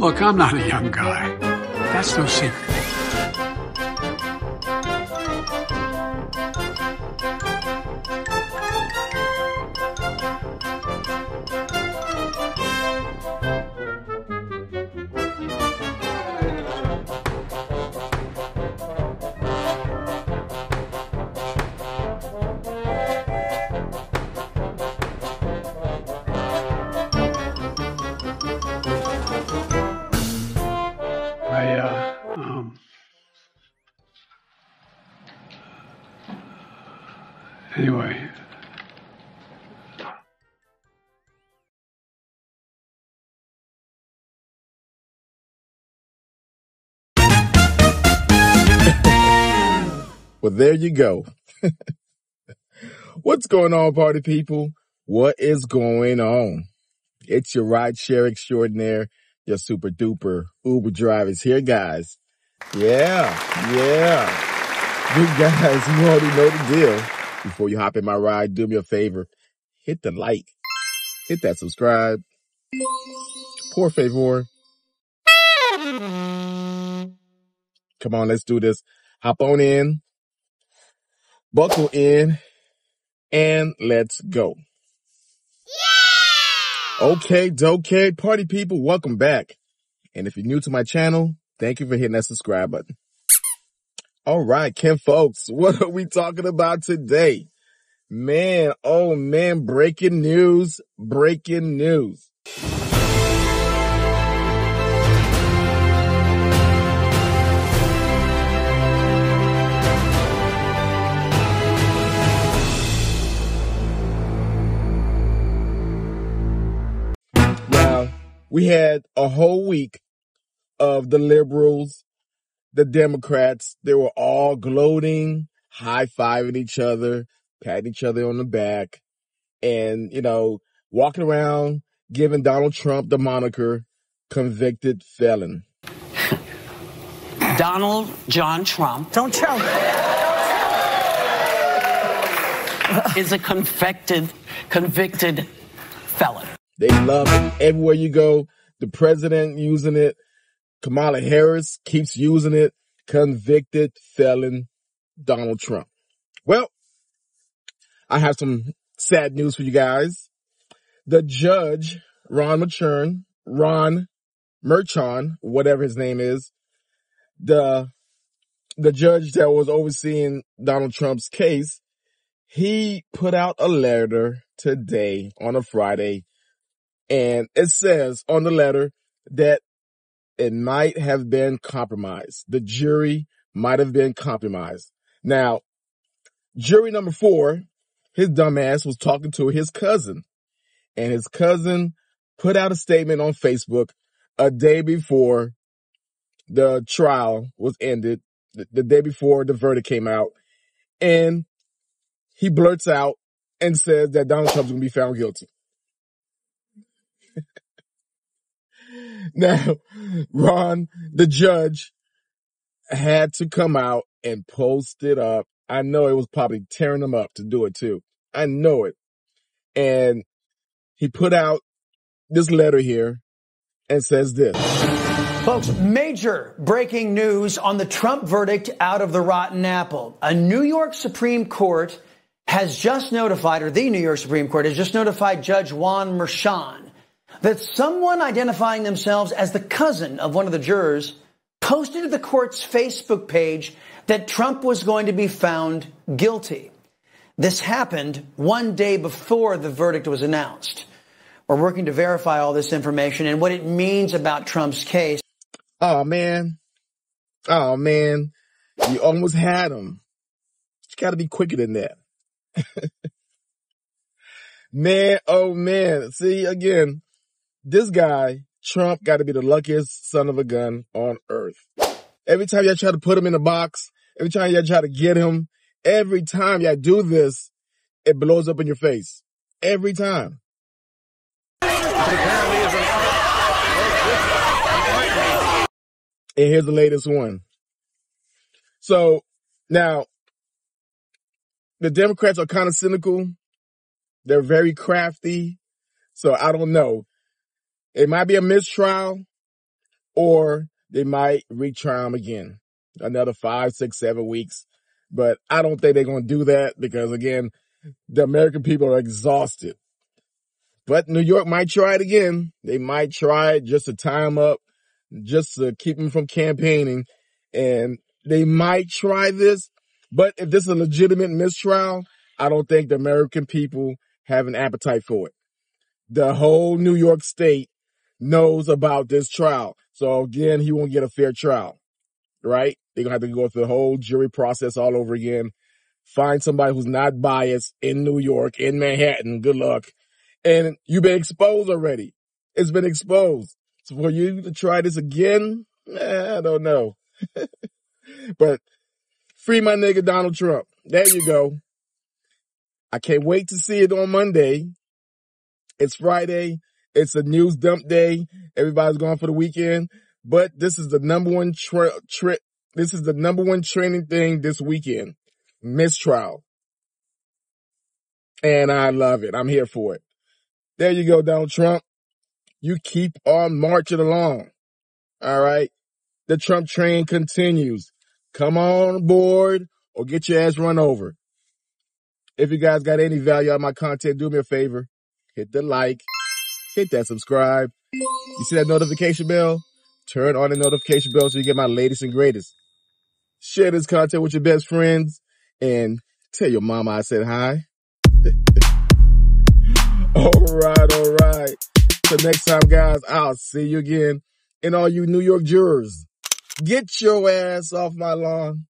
Look, I'm not a young guy. That's no secret. Anyway, Well, there you go. What's going on, party people? What is going on? It's your ride share extraordinaire, your super duper Uber drivers here, guys. Yeah, yeah. You guys, you already know the deal. Before you hop in my ride, do me a favor. Hit the like. Hit that subscribe. Por favor. Come on, let's do this. Hop on in. Buckle in. And let's go. Yeah! Okay, okay, party people, welcome back. And if you're new to my channel, thank you for hitting that subscribe button. All right, Ken folks, what are we talking about today? Man, oh man, breaking news, breaking news. Now, we had a whole week of the liberals, the Democrats. They were all gloating, high fiving each other, patting each other on the back, and, you know, walking around giving Donald Trump the moniker convicted felon. Donald John Trump Don't tell me. is a convicted convicted felon. They love it. Everywhere you go, the president using it. Kamala Harris keeps using it. Convicted felon Donald Trump. Well, I have some sad news for you guys. The judge, Ron Machern, Ron Merchon, whatever his name is, the, the judge that was overseeing Donald Trump's case, he put out a letter today on a Friday and it says on the letter that it might have been compromised. The jury might have been compromised. Now, jury number four, his dumbass was talking to his cousin and his cousin put out a statement on Facebook a day before the trial was ended, the, the day before the verdict came out. And he blurts out and says that Donald Trump's going to be found guilty. Now, Ron, the judge, had to come out and post it up. I know it was probably tearing him up to do it too. I know it. And he put out this letter here and says this. Folks, major breaking news on the Trump verdict out of the rotten apple. A New York Supreme Court has just notified, or the New York Supreme Court has just notified Judge Juan Merchan that someone identifying themselves as the cousin of one of the jurors posted to the court's Facebook page that Trump was going to be found guilty. This happened one day before the verdict was announced. We're working to verify all this information and what it means about Trump's case. Oh man. Oh man. You almost had him. You gotta be quicker than that. man, oh man. See, again, this guy, Trump, gotta be the luckiest son of a gun on earth. Every time y'all try to put him in a box, every time y'all try to get him, every time y'all do this, it blows up in your face. Every time. And here's the latest one. So now the Democrats are kind of cynical. They're very crafty. So I don't know. It might be a mistrial, or they might retry him again. Another five, six, seven weeks. But I don't think they're going to do that because again, the American people are exhausted. But New York might try it again. They might try it just to tie him up, just to keep him from campaigning. And they might try this. But if this is a legitimate mistrial, I don't think the American people have an appetite for it. The whole New York state knows about this trial. So again, he won't get a fair trial, right? They're going to have to go through the whole jury process all over again. Find somebody who's not biased in New York, in Manhattan. Good luck. And you've been exposed already. It's been exposed. So for you to try this again, eh, I don't know. but free my nigga Donald Trump. There you go. I can't wait to see it on Monday. It's Friday. It's a news dump day. Everybody's going for the weekend, but this is the number one trip. Tri- this is the number one training thing this weekend. Mistrial. And I love it. I'm here for it. There you go, Donald Trump. You keep on marching along. All right. The Trump train continues. Come on board or get your ass run over. If you guys got any value out of my content, do me a favor. Hit the like, hit that subscribe. You see that notification bell? Turn on the notification bell so you get my latest and greatest. Share this content with your best friends and tell your mama I said hi. all right, all right. So next time, guys, I'll see you again. And all you New York jurors, get your ass off my lawn.